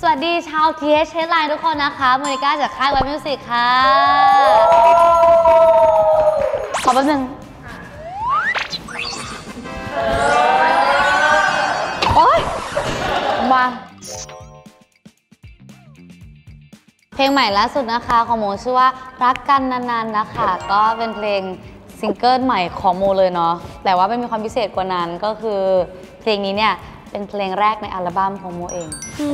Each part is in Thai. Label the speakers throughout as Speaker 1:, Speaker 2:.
Speaker 1: สวัสดีชาว TH Headline ทุกคนนะคะโมนิก้าจากค่าย Web Music ค่ะ ขอแป๊บนึงโอ๊ยมา เพลงใหม่ล่าสุดนะคะ ของโมชื่อว่ารักกันนานๆนะคะ ก็เป็นเพลงซิงเกิลใหม่ของโมเลยเนาะ แต่ว่าไม่มีความพิเศษกว่านั้นก็คือ เพลงนี้เนี่ย เป็นเพลงแรกในอัลบั้มของโมเอง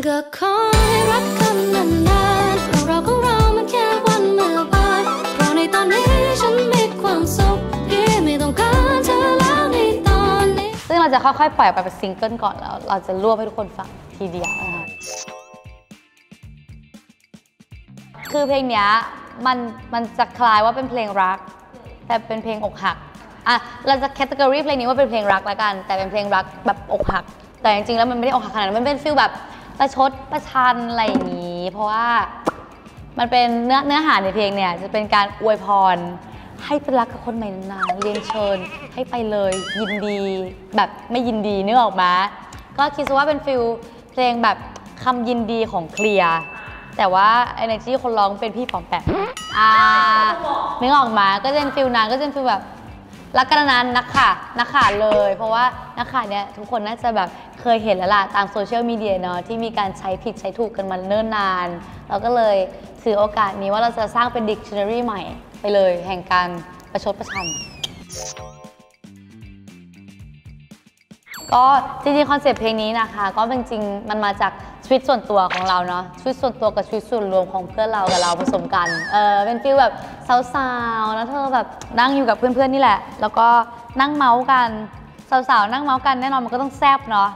Speaker 2: ก็ขอให้รักกันนานๆเราเราของเรามันแค่วันเมื่อวานเพราะในตอนนี้ฉันมีความสุขที่ไม่ต้องการเธอแล้วในตอนนี้
Speaker 1: ซึ่งเราจะค่อยๆปล่อยออกไปเป็นซิงเกิลก่อนแล้ว เราจะรวบให้ทุกคนฟังทีเดียวนะคะคือเพลงเนี้ยมันมันจะคล้ายว่าเป็นเพลงรัก แต่เป็นเพลงอกหักอะเราจะ category เพลงนี้ว่าเป็นเพลงรักแล้วกัน แต่เป็นเพลงรักแบบอกหัก แต่จริงๆแล้วมันไม่ได้อกหักขนาดนั้นมันเป็น feel แบบ ประชดประชันอะไรอย่างนี้ เพราะว่ามันเป็นเนื้อเนื้อหาในเพลงเนี่ยจะเป็นการอวยพร ให้เป็นรักกับคนใหม่นานๆเรียนเชิญให้ไปเลยยินดีแบบไม่ยินดีนึกออกมะก็คิดว่าเป็น feel เพลงแบบคำยินดีของ Klear แต่ว่าไอ้ในที่คนร้องเป็นพี่ปอมแปมอ่านึกออกมะก็จะเป็น feel นั้นก็จะเป็น feel แบบ รักกันนานนักค่ะนักข่าเลย เพราะว่านะค่ะเนี่ยทุกคนน่าจะแบบเคยเห็นแล้วล่ะตามโซเชียลมีเดียเนาะที่มีการใช้ผิดใช้ถูกกันมาเนิ่นนาน เราก็เลยถือโอกาสนี้ว่าเราจะสร้างเป็นดิกชันนารีใหม่ไปเลย แห่งการประชดประชันก็จริงๆคอนเซปต์เพลงนี้นะคะ ก็เป็นจริงมันมาจาก ชีวิตส่วนตัวของเราเนาะชีวิตส่วนตัวกับชีวิตส่วนรวมของเพื่อนเรากับเราผสมกัน เออเป็น feel แบบสาวๆ แล้วเธอแบบนั่งอยู่กับเพื่อนๆนี่แหละ แล้วก็นั่งเมาส์กันสาวๆนั่งเมาส์กันแน่นอนมันก็ต้องแซบเนาะ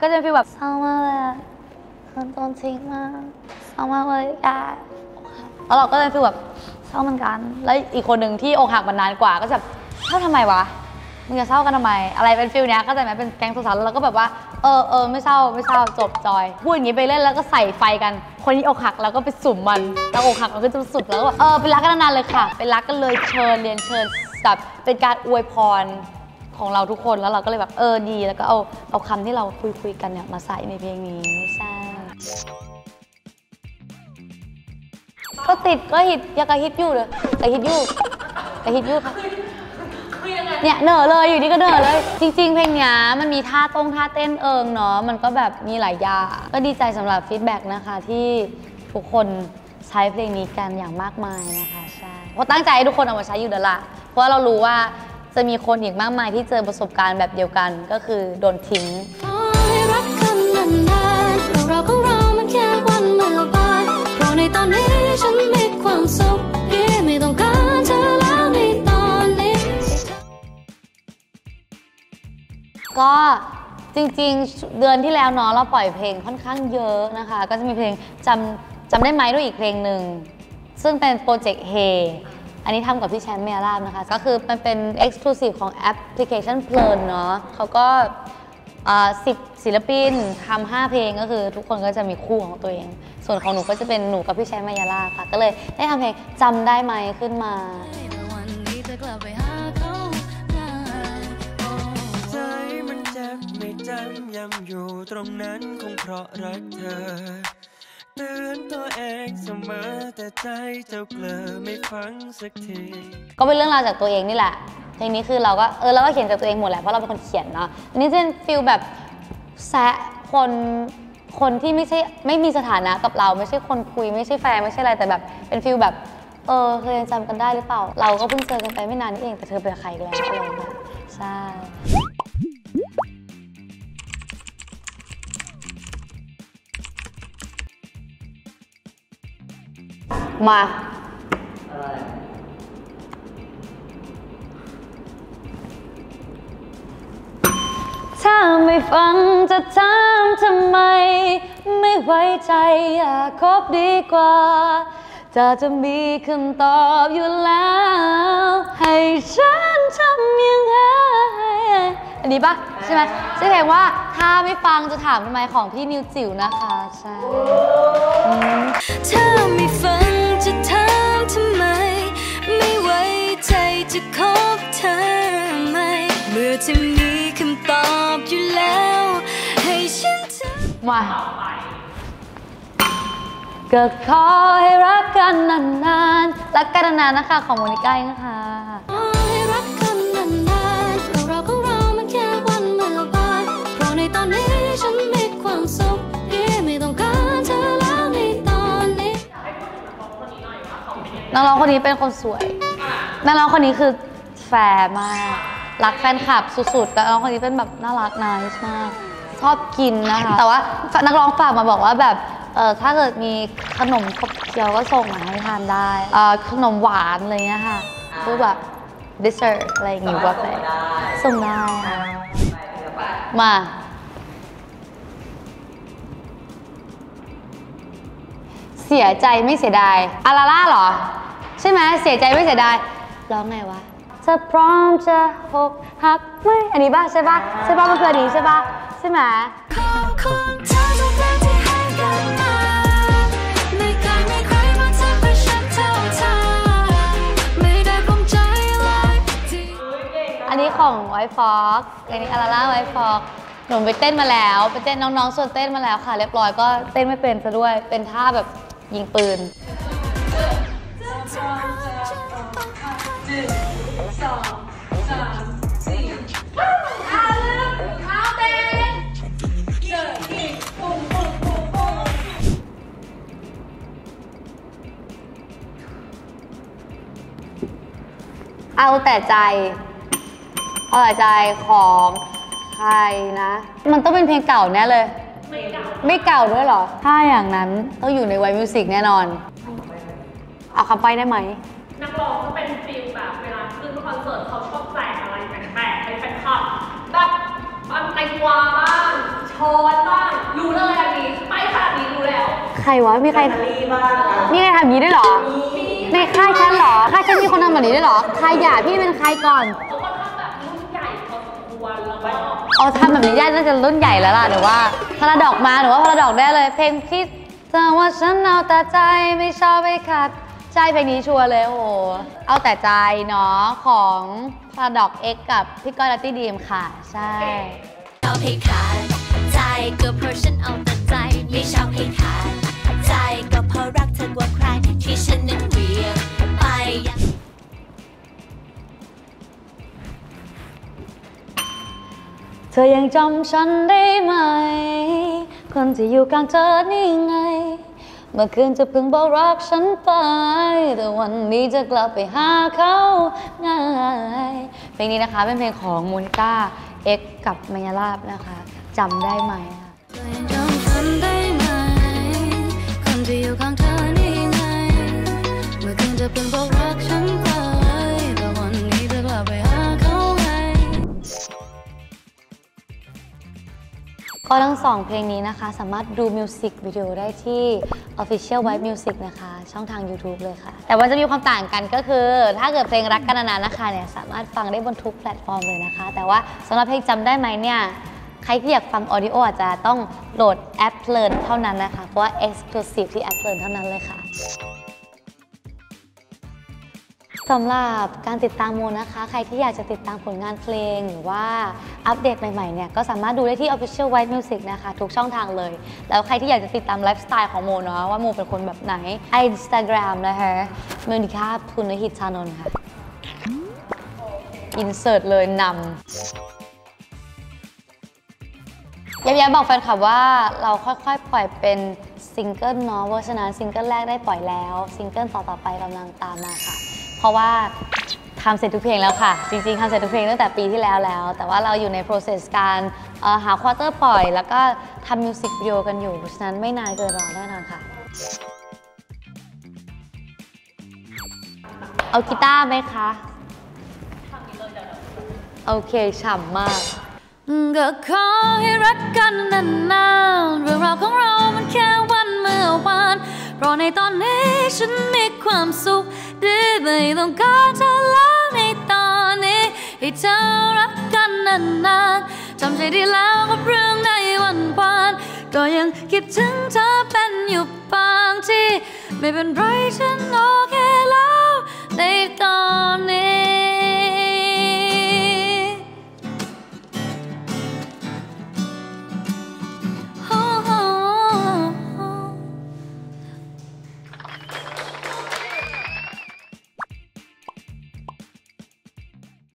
Speaker 1: ก็จะเป็น feel แบบเศร้ามากเลยคนโดนทิ้งมากเศร้ามากเลยอะแล้วเราก็เลย feel แบบเศร้าเหมือนกัน แล้วอีกคนหนึ่งที่อกหักมานานกว่าก็จะเศร้าทำไมวะ มึงจะเศร้ากันทำไม อะไรเป็น feel เนี้ยเข้าใจไหมเป็นแก๊งสาวๆแล้วเราก็แบบว่า เออเออไม่เศร้าไม่เศร้าจบจอย พูดอย่างนี้ไปเล่นแล้วก็ใส่ไฟกัน คนนี้อกหักแล้วก็ไปสุ่มมันแล้วอกหักมันก็จะสุดแล้วก็แบบเออเป็นรักกันนานๆเลยค่ะ เป็นรักกันเลยเชิญเรียนเชิญแบบเป็นการอวยพรของเราทุกคนแล้วเราก็เลยแบบเออดี แล้วก็เอาเอาคำที่เราคุยคุยกันเนี่ยมาใส่ในเพลงนี้ใช่ก็ติดก็ฮิตยังกระฮิตอยู่เลยกระฮิตอยู่กระฮิตอยู่ค่ะ เนี่ยเหน่อเลยอยู่นี่ก็เหน่อเลย จริง ๆ เพลงเนี้ยมันมีท่าตรงท่าเต้นเอิงเนาะมันก็แบบมีหลายอย่างก็ดีใจสำหรับฟีดแบ็กนะคะที่ทุกคนใช้เพลงนี้กันอย่างมากมายนะคะใช่เพราะตั้งใจให้ทุกคนเอามาใช้อยู่แล้วล่ะเพราะว่าเรารู้ว่าจะมีคนอีกมากมายที่เจอประสบการณ์แบบเดียวกัน ก็คือโดนทิ้ง
Speaker 2: เราของเรามันแค่วันเมื่อวานเพราะในตอนนี้ฉันมีความสุข ก็
Speaker 1: จริงๆ เดือนที่แล้วเนาะเราปล่อยเพลงค่อนข้างเยอะนะคะ ก็จะมีเพลงจำจำได้ไหมด้วยอีกเพลงหนึ่ง ซึ่งเป็นโปรเจกต์เฮอันนี้ทำกับพี่แชมป์เมียราบนะคะ ก็คือมันเป็น Exclusive ของแอปพลิเคชันเพลินเนาะเขาก็สิบศิลปินทำห้าเพลงก็คือทุกคนก็จะมีคู่ของตัวเอง ส่วนของหนูก็จะเป็นหนูกับพี่แชมป์เมียราบค่ะ ก็เลยได้ทำเพลงจำได้ไหมขึ้นมา
Speaker 3: จำย้ำอยู่ตรงนั้นคงเพราะรักเธอเตือนตัวเองเสมอแต่ใจเจ้าเกลอไม่ฟังสักที
Speaker 1: ก็เป็นเรื่องราวจากตัวเองนี่แหละเพลงนี้คือเราก็เออเราก็เขียนจากตัวเองหมดแหละเพราะเราเป็นคนเขียนเนาะอันนี้จะเป็น feel แบบแซะคนคนที่ไม่ใช่ไม่มีสถานะกับเรา ไม่ใช่คนคุยไม่ใช่แฟนไม่ใช่อะไรแต่แบบเป็น feel แบบเออเคยจำกันได้หรือเปล่า เราก็เพิ่งเจอกันไปไม่นานนี้เองแต่เธอเป็นใครอีกแล้วอะไรเงี้ยใช่ มา ถ้าไม่ฟังจะถามทำไม ไม่ไว้ใจอยากคบดีกว่าจะจะมีคำตอบอยู่แล้ว ให้ฉันทำยังไง อันนี้ปะใช่ไหมชื่อเพลงว่าถ้าไม่ฟังจะถามทำไมของพี่นิวจิ๋วนะคะ ใช่
Speaker 2: ถ้าไม่ฟัง
Speaker 1: มาก็ขอให้รักกันนานๆ รักกันนานๆนะคะ ของโมนิก้าเองค่ะ
Speaker 2: ขอให้รักกันนานๆเราเราของเรามันแค่วันเมื่อวานเพราะในตอนนี้ฉันมีความสุขที่ไม่ต้องการเธอแล้วในตอนนี้
Speaker 1: นักร้องคนนี้เป็นคนสวยนักร้องคนนี้คือแฟร์มาก รักแฟนคลับสุดๆ แต่นักร้องคนนี้เป็นแบบน่ารักน i c e มาก ชอบกินนะคะ แต่ว่านักร้องฝากมาบอกว่าแบบเออถ้าเกิดมีขนมขบเคี้ยวก็ส่งมาให้ทานได้เออขนมหวานอะไรเงี้ยค่ะคือแบบ dessert อะไรอย่างงี้ว่าไปส่งได้ค่ะมาเสียใจไม่เสียดายอาราล่าเหรอ ใช่ไหมเสียใจไม่เสียดายร้องไงวะจะพร้อมจะหกหักไหมอันนี้ป่ะใช่ป่ะใช่ป่ะมันคืออันนี้ใช่ป่ะ ใช่ไหม
Speaker 2: อันนี้
Speaker 1: ของไวฟ็อกอันนี้อาราล่าไวฟ็อกหนูไปเต้นมาแล้ว ไปเต้นน้องๆส่วนเต้นมาแล้วค่ะ เรียบร้อยก็เต้นไม่เป็นซะด้วย เป็นท่าแบบยิงปืน เอาแต่ใจ เอาแต่ใจของใครนะ มันต้องเป็นเพลงเก่าแน่เลยไม่เก่าไม่เก่าด้วยเหรอ ถ้าอย่างนั้นต้องอยู่ใน White Music แน่นอน เอาคำใบ้ได้ไหม
Speaker 4: นักร้องก็เป็น feel แบบเวลาขึ้นคอนเสิร์ตเขาชอบแจกอะไรแปลกๆให้แฟนคลับแบบอันแตงกวาบ้างช้อนบ้างรู้เลยอันนี้ไปขนาดนี้รู้แล้ว
Speaker 1: ใครวะมีใครมีใครทำอย่างนี้ด้วยเหรอ ในค่ายฉันเหรอ ค่ายฉันมีคนทำแบบนี้ด้วยเหรอ ใครอย่าพี่เป็นใครก่อน
Speaker 4: เขาก็ทำแบบรุ่นใหญ่พอสมควรแล้วก็
Speaker 1: เอาทำแบบนี้ได้น่าจะรุ่นใหญ่แล้วล่ะหรือว่าพาราดอกมาหรือว่าพาราดอกได้เลย เพลงที่เธอว่าฉันเอาแต่ใจไม่ชอบไปขัดใจเพลงนี้ชัวร์เลยโอ้โหเอาแต่ใจเนาะของพาราดอกเอ็กกับพี่ก้อยลัตตี้ดีมค่ะ ใช่
Speaker 5: ชอบให้ขาดใจก็เพราะฉันเอาแต่ใจไม่ชอบให้ขาดใจก็เพราะรักเธอกว่าใครที่ฉันนั้น เธ
Speaker 1: อยังจำฉันได้ไหม คนที่อยู่กลางเธอนี่ไง เมื่อคืนจะเพิ่งบอกรักฉันไป แต่วันนี้จะกลับไปหาเขาง่ายเพลงนี้นะคะเป็นเพลงของมูนิก้าเอ็กกับมายาลาบนะคะจำได้ไหมค่ะ
Speaker 2: เธอยังจำฉันได้ไหม คนที่อยู่ข้างเธอนี่ไง เมื่อคืนเธอเพิ่งบอกรักฉัน ก็
Speaker 1: ทั้งสองเพลงนี้นะคะ สามารถดูมิวสิกวิดีโอได้ที่ Official White Music นะคะ ช่องทาง YouTube เลยค่ะ แต่ว่าจะมีความต่างกันก็คือ ถ้าเกิดเพลงรักกันนานๆนะคะเนี่ยสามารถฟังได้บนทุกแพลตฟอร์มเลยนะคะ แต่ว่าสำหรับเพลงจำได้ไหมเนี่ยใครที่อยากฟัง audio อาจจะต้องโหลดแอปเพลินเท่านั้นนะคะ เพราะว่า Exclusive ที่แอปเพลินเท่านั้นเลยค่ะ สำหรับการติดตามโมนะคะ ใครที่อยากจะติดตามผลงานเพลง หรือว่าอัปเดตใหม่ๆเนี่ยก็สามารถดูได้ที่ Official White Music นะคะ ทุกช่องทางเลย แล้วใครที่อยากจะติดตามไลฟ์สไตล์ของโมเนาะว่าโมเป็นคนแบบไหน Instagram นะคะโมนิก้าพุนหิตชานนท์ค่ะ insert เลยนำย้ำๆบอกแฟนคลับว่าเราค่อยๆ ปล่อยเป็นซิงเกิลเนาะเพราะฉะนั้นซิงเกิลแรกได้ปล่อยแล้ว ซิงเกิลต่อๆไปกำลังตามมาค่ะ เพราะว่าทำเสร็จทุกเพลงแล้วค่ะ จริงๆทำเสร็จทุกเพลงตั้งแต่ปีที่แล้วแล้ว แต่ว่าเราอยู่ใน process การหา quarter ปล่อย แล้วก็ทำมิวสิกวิดีโอกันอยู่ เพราะฉะนั้นไม่นานเกินรอแน่นอนค่ะ เอากีตาร์ไหมคะโอเคฉ่ำมาก
Speaker 2: ก็ขอให้รักกันนานๆเรื่องราวของเรามันแค่วันเมื่อวานเพราะในตอนนี้ฉันมี ความสุขที่ไม่ต้องการเธอแล้วในตอนนี้ให้เธอรักกันนานๆจำใจได้แล้วกับเรื่องในวันวานก็ยังคิดถึงเธอเป็นอยู่บางทีไม่เป็นไรฉันโอเค